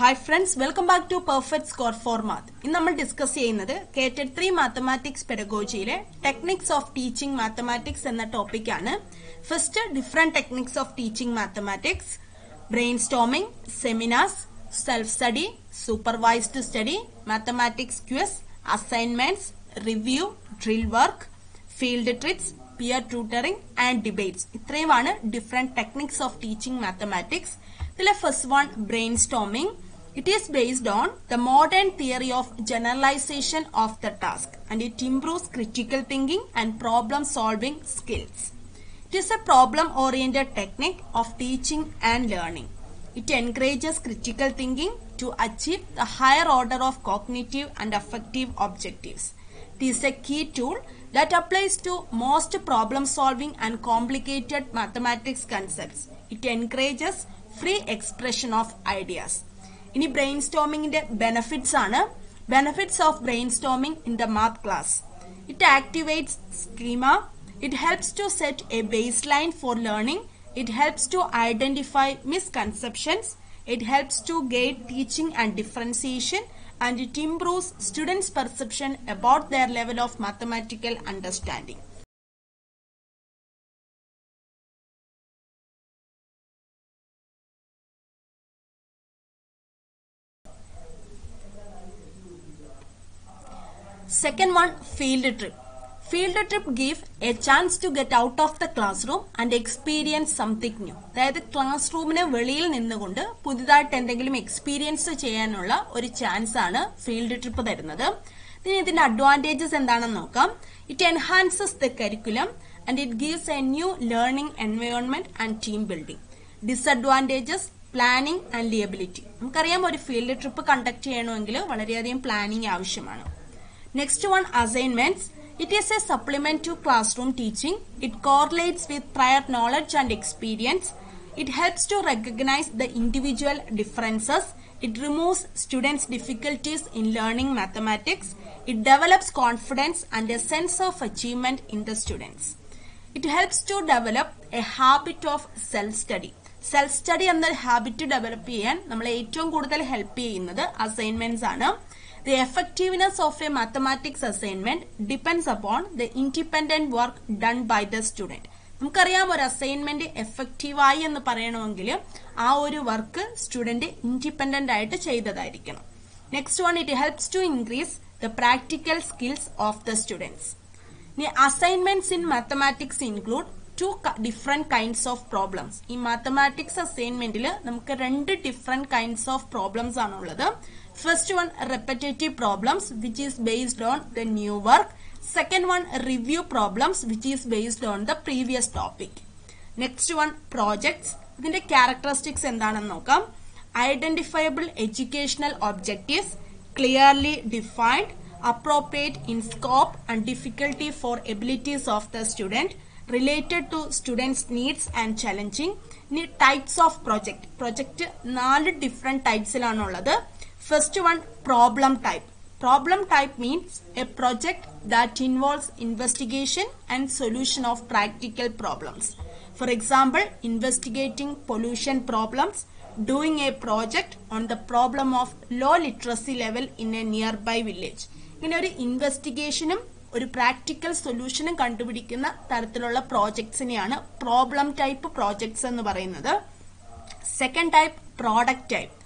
Hi friends welcome back to perfect score for math ഇന്ന് നമ്മൾ discuss ചെയ്യുന്നത് കേറ്റഡ് ത്രീ മാത്തമാറ്റിക്സ് പെഡഗോജിയിലെ ടെക്നിക്സ് ഓഫ് ടീച്ചിങ് മാത്തമാറ്റിക്സ് എന്ന ടോപ്പിക്കാണ് first different techniques of teaching mathematics brain storming seminars self study supervised study mathematics quiz assignments review drill work field trips peer tutoring and debates ഇത്രയുമാണ് different techniques of teaching mathematics ഇതിലെ first one brain storming It is based on the modern theory of generalization of the task and it improves critical thinking and problem solving skills. It is a problem oriented technique of teaching and learning. It encourages critical thinking to achieve the higher order of cognitive and affective objectives. It is a key tool that applies to most problem solving and complicated mathematics concepts. It encourages free expression of ideas. ഇനി brain സ്റ്റോമിങ്ങിന്റെ benefits ആണ് benefits of brain storming in the math class it activates schema It helps to set a baseline for learning. It helps to identify misconceptions. It helps to guide teaching and differentiation. And it improves students' perception about their level of mathematical understanding. Second one field trip field trip give a chance to get out of the class room and experience something new അതായത് class റൂമിന് വെളിയിൽ നിന്നുകൊണ്ട് പുതിയതായിട്ട് എന്തെങ്കിലും experience ചെയ്യാനുള്ള ഒരു chance ആണ് field trip തരുന്നത്. ഇനി ഇതിന്റെ അഡ്വാന്റേജസ് എന്താണെന്ന് നോക്കാം. It enhances the curriculum and it gives a new learning environment and team building disadvantages planning and liability നമുക്കറിയാം ഒരു ഫീൽഡ് ട്രിപ്പ് കണ്ടക്ട് ചെയ്യണമെങ്കിൽ വളരെയധികം പ്ലാനിംഗ് ആവശ്യമാണ്. Next one, assignments. It is a supplement to classroom teaching. It correlates with prior knowledge and experience. It helps to recognize the individual differences. It removes students' difficulties in learning mathematics. It develops confidence and a sense of achievement in the students. It helps to develop a habit of self-study. Self study എന്ന habit develop ചെയ്യാൻ നമ്മളെ ഏറ്റവും കൂടുതൽ help ചെയ്യുന്നത് assignments ആണ് The effectiveness of a mathematics assignment depends upon the independent work done by the student. നമുക്കറിയാം ഒരു assignment എഫക്റ്റീവായി എന്ന് പറയണമെങ്കിൽ ആ ഒരു വർക്ക് സ്റ്റുഡന്റ് ഇൻഡിപെൻഡന്റ് ആയിട്ട് ചെയ്തതായിരിക്കണം. Next one it helps to increase the practical skills of the students ഇനി assignments in mathematics include two different kinds of problems ഈ mathematics അസൈൻമെന്റിൽ നമുക്ക് രണ്ട് ഡിഫറെന്റ് കൈൻഡ്സ് ഓഫ് പ്രോബ്ലംസ് ആണുള്ളത്. First one repetitive problems which is based on the new work. Second one review problems which is based on the previous topic. Next one projects ഇതിന്റെ characteristics എന്താണെന്ന് നോക്കാം. Identifiable educational objectives clearly defined appropriate in scope and difficulty for abilities of the student related to students needs and challenging types of project project നാല് different ടൈപ്സിലാണുള്ളത് first one problem type problem type means a project that involves investigation and solution of practical problems for example investigating pollution problems doing a project on the problem of low literacy level in a nearby village ഇങ്ങനെ ഒരു ഇൻവെസ്റ്റിഗേഷനും ഒരു practical സൊല്യൂഷനും കണ്ടുപിടിക്കുന്ന തരത്തിലുള്ള പ്രോജക്ട്സിനെയാണ് problem type projects എന്ന് പറയുന്നത്. Second type product type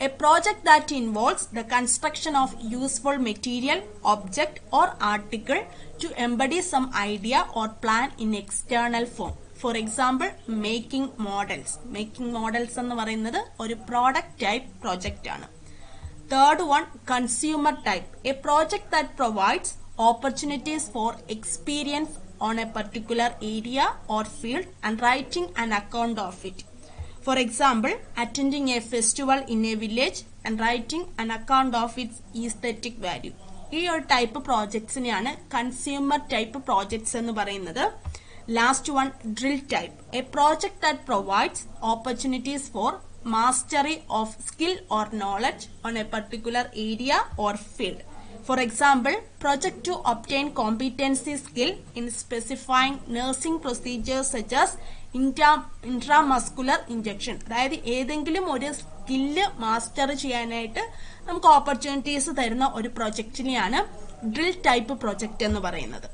a project that involves the construction of useful material object or article to embody some idea or plan in external form for example making models making models എന്ന് പറയുന്നത് ഒരു product type project ആണ്. Third one consumer type a project that provides opportunities for experience on a particular area or field and writing and account of it. For example, attending a festival in a village and writing an account of its aesthetic value. ഈ ഒരു type പ്രോജക്ട്സിനെയാണ് consumer type projects എന്ന് പറയുന്നത്. Last one drill type a project that provides opportunities for mastery of skill or knowledge on a particular area or field For example, project to obtain competency skill in specifying nursing procedures such as intramuscular injection അതായത് ഏതെങ്കിലും ഒരു skill master ചെയ്യാനായിട്ട് നമുക്ക് opportunities തരുന്ന ഒരു പ്രൊജക്റ്റിനെയാണ് drill type project എന്ന് പറയുന്നത്.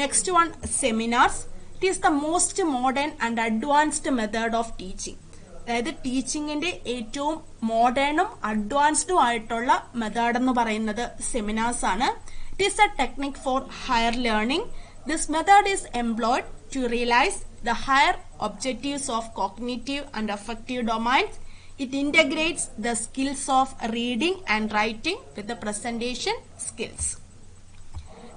Next one seminars it is the most modern and advanced method of teaching അതായത് ടീച്ചിങ്ങിന്റെ ഏറ്റവും മോഡേണും അഡ്വാൻസ്ഡും ആയിട്ടുള്ള മെത്തേഡ് എന്ന് പറയുന്നത് സെമിനാർസ് ആണ് it is a technique for higher learning this method is employed to realize the higher objectives of cognitive and affective domains it integrates the skills of reading and writing with the presentation skills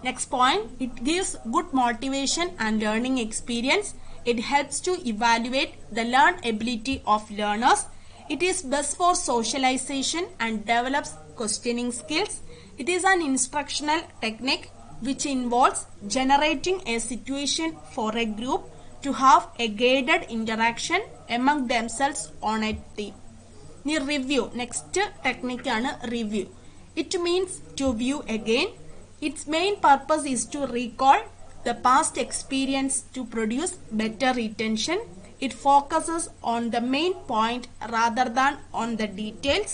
next point it gives good motivation and learning experience. It helps to evaluate the learned ability of learners. It is best for socialization and develops questioning skills. It is an instructional technique which involves generating a situation for a group to have a guided interaction among themselves on a team. Now review. Next technique is review. It means to view again. Its main purpose is to recall the past experience to produce better retention. It focuses on the main point rather than on the details.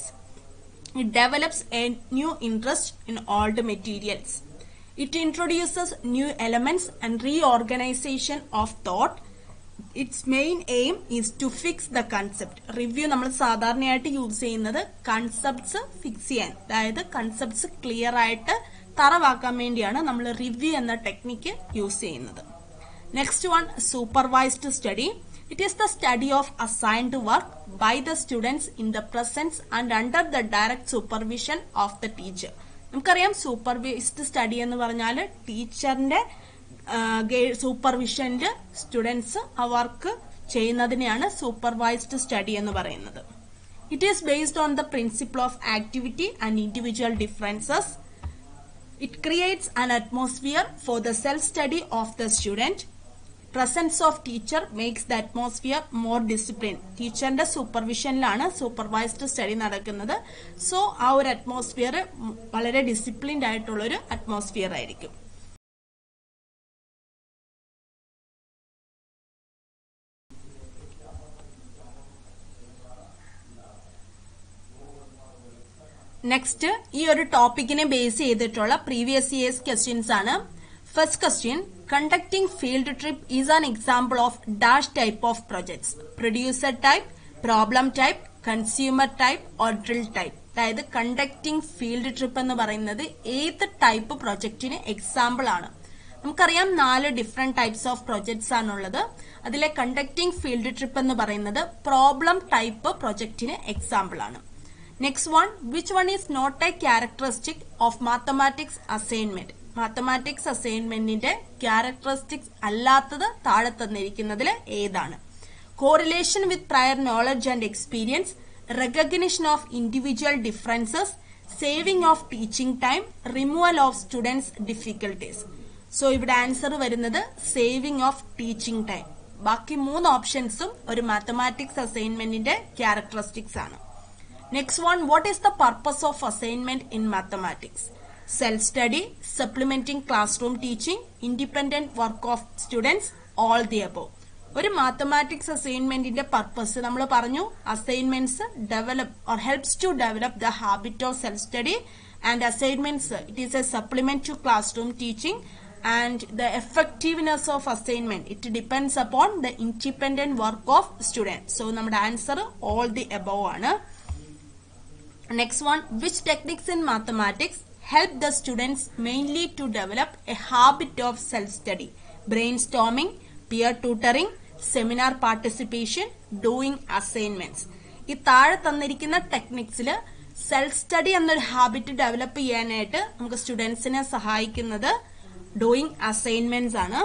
It develops a new interest in old materials. It introduces new elements and reorganization of thought. Its main aim is to fix the concept. Review നമ്മൾ സാധാരണയായിട്ട് use ചെയ്യുന്നത് concepts fix ചെയ്യാൻ അതായത് concepts clear ആയിട്ട് തറവാക്കാൻ വേണ്ടിയാണ് നമ്മൾ review എന്ന technique use ചെയ്യുന്നത്. Next one supervised study it is the study of assigned work by the students in the presence and under the direct supervision of the teacher നമുക്കറിയാം supervised study എന്ന് പറഞ്ഞാൽ ടീച്ചറിന്റെ സൂപ്പർവിഷനിൽ സ്റ്റുഡൻസ് ആ work ചെയ്യുന്നതിനെയാണ് supervised study എന്ന് പറയുന്നത്. It is based on the principle of activity and individual differences It creates an atmosphere for the self-study of the student. Presence of teacher makes the atmosphere more disciplined. ടീച്ചറിന്റെ സൂപ്പർവിഷനിലാണ് supervised study നടക്കുന്നത് so ആ ഒരു atmosphere വളരെ disciplined ആയിട്ടുള്ള ഒരു atmosphere ആയിരിക്കും next ഈ ഒരു ടോപ്പിക്കിനെ ബേസ് ചെയ്തിട്ടുള്ള പ്രീവിയസ് ഇയേഴ്സ് ക്വസ്റ്റ്യൻസ് ആണ്. First question conducting field trip is an example of dash type of projects producer type problem type consumer type or drill type അതായത് കണ്ടക്ടിംഗ് ഫീൽഡ് ട്രിപ്പ് എന്ന് പറയുന്നത് ഏത് ടൈപ്പ് പ്രൊജക്ടിന് എക്സാമ്പിൾ ആണ്. നമുക്കറിയാം നാല് ഡിഫറെന്റ് ടൈപ്സ് ഓഫ് പ്രൊജക്ട്സ് ആണുള്ളത്. അതിലെ കണ്ടക്ടിംഗ് ഫീൽഡ് ട്രിപ്പ് എന്ന് പറയുന്നത് പ്രോബ്ലം ടൈപ്പ് പ്രൊജക്ടിന് എക്സാമ്പിൾ ആണ്. Next one which one is not a characteristic of mathematics assignment mathematics അസൈൻമെന്റിന്റെ characteristics അല്ലാത്തത് താഴെ തന്നിരിക്കുന്നതിൽ ഏതാണ്? Correlation with prior knowledge and experience recognition of individual differences saving of teaching time removal of students difficulties so ഇവിടെ answer വരുന്നത് saving of teaching time ബാക്കി മൂന്ന് ഓപ്ഷൻസും ഒരു മാത്തമാറ്റിക്സ് അസൈൻമെന്റിന്റെ ക്യാരക്ടറിസ്റ്റിക്സ് ആണ്. Next one, what is the purpose of assignment in mathematics? Self-study, supplementing classroom teaching, independent work of students, all the above. ഒരു mathematics അസൈൻമെന്റിന്റെ പർപ്പസ് നമ്മൾ പറഞ്ഞു assignments develop or helps to develop the habit of self study and assignments it is a supplement to class room teaching and the effectiveness of assignment it depends upon the independent work of student so നമ്മുടെ answer all the above ആണ് Next one, which techniques in mathematics help the students mainly to develop a habit of self-study? Brainstorming, peer tutoring, seminar participation, doing assignments. ഈ താഴെ തന്നിരിക്കുന്ന ടെക്നിക്സിൽ self study എന്നൊരു habit develop ചെയ്യാനായിട്ട് നമുക്ക് സ്റ്റുഡൻസിനെ സഹായിക്കുന്നത് ഡൂയിങ് അസൈൻമെന്റ്സ് ആണ്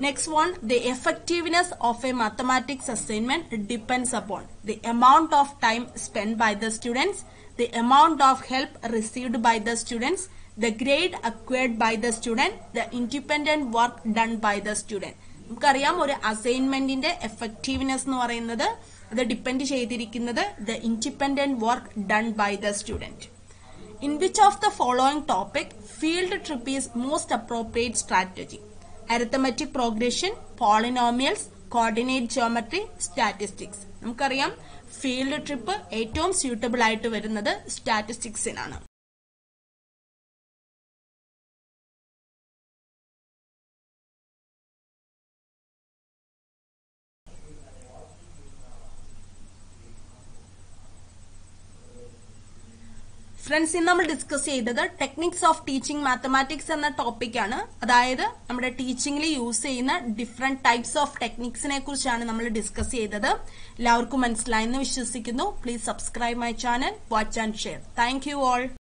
next one the effectiveness of a mathematics assignment depends upon the amount of time spend by the students the amount of help received by the students, the grade acquired by the student, the independent work done by the student. നമുക്കറിയാം ഒരു അസൈൻമെന്റിന്റെ effectiveness എന്ന് പറയുന്നത് അത് depend ചെയ്തിരിക്കുന്നത് the independent work done by the student in which of the following topic field trip is most appropriate strategy arithmetic progression polynomials coordinate geometry statistics നമുക്കറിയാം field trip ഏറ്റവും suitable ആയിട്ട് വരുന്നത് സ്റ്റാറ്റിസ്റ്റിക്സിനാണ് ഫ്രണ്ട്സ് ഇന്ന് നമ്മൾ ഡിസ്കസ് ചെയ്തത് techniques of teaching mathematics എന്ന ടോപ്പിക്കാണ് അതായത് നമ്മുടെ ടീച്ചിങ്ങിൽ യൂസ് ചെയ്യുന്ന ഡിഫറെന്റ് ടൈപ്സ് ഓഫ് ടെക്നിക്സിനെ കുറിച്ചാണ് നമ്മൾ ഡിസ്കസ് ചെയ്തത്. എല്ലാവർക്കും മനസ്സിലായെന്ന് വിശ്വസിക്കുന്നു. Please subscribe my channel watch and share thank you all